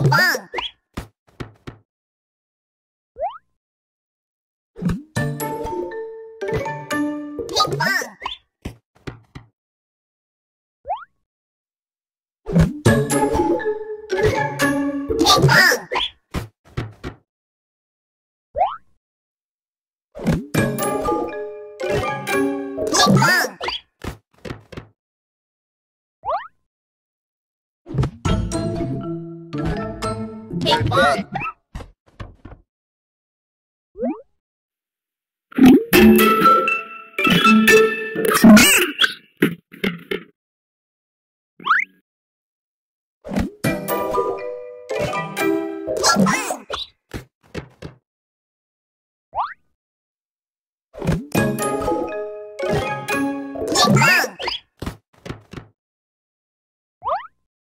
ping-pong. Ah!